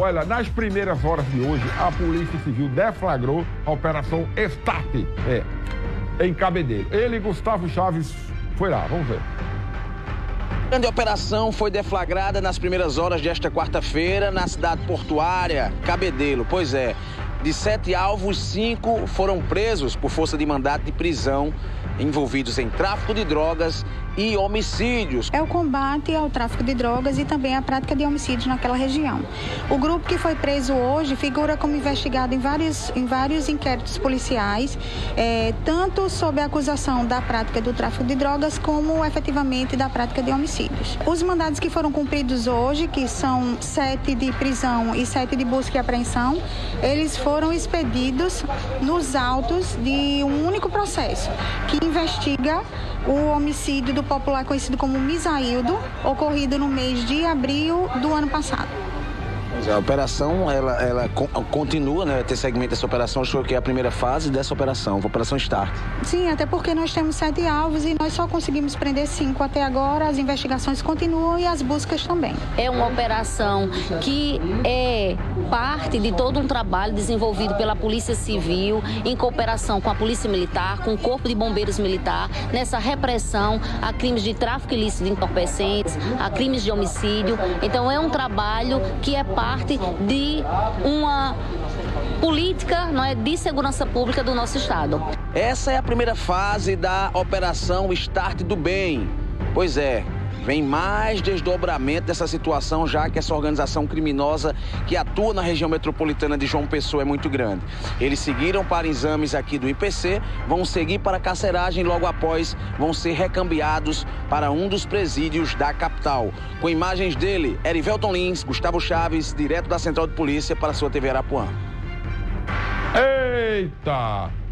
Olha, nas primeiras horas de hoje, a Polícia Civil deflagrou a Operação Start, é, em Cabedelo. Ele Gustavo Chaves foi lá, vamos ver. A grande operação foi deflagrada nas primeiras horas desta quarta-feira na cidade portuária Cabedelo. Pois é, de sete alvos, cinco foram presos por força de mandato de prisão envolvidos em tráfico de drogas e homicídios. É o combate ao tráfico de drogas e também a prática de homicídios naquela região. O grupo que foi preso hoje figura como investigado em vários, em vários inquéritos policiais, é, tanto sob a acusação da prática do tráfico de drogas, como efetivamente da prática de homicídios. Os mandados que foram cumpridos hoje, que são sete de prisão e sete de busca e apreensão, eles foram expedidos nos autos de um único processo, que investiga o homicídio do popular conhecido como Misaildo, ocorrido no mês de abril do ano passado. A operação, ela, ela continua, né? Ter segmento dessa operação, acho que é a primeira fase dessa operação, a operação Start. Sim, até porque nós temos sete alvos e nós só conseguimos prender cinco até agora, as investigações continuam e as buscas também. É uma operação que é parte de todo um trabalho desenvolvido pela Polícia Civil, em cooperação com a Polícia Militar, com o Corpo de Bombeiros Militar, nessa repressão a crimes de tráfico ilícito de entorpecentes, a crimes de homicídio. Então é um trabalho que é parte de uma política não é, de segurança pública do nosso Estado. Essa é a primeira fase da Operação Start do Bem. Pois é, vem mais desdobramento dessa situação, já que essa organização criminosa que atua na região metropolitana de João Pessoa é muito grande. Eles seguiram para exames aqui do IPC, vão seguir para carceragem logo após vão ser recambiados para um dos presídios da capital. Com imagens dele, Erivelton Lins, Gustavo Chaves, direto da Central de Polícia para a sua TV Arapuã. Eita!